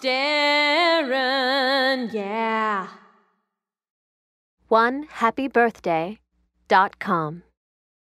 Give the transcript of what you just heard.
Darren, yeah. One happy birthday dot com.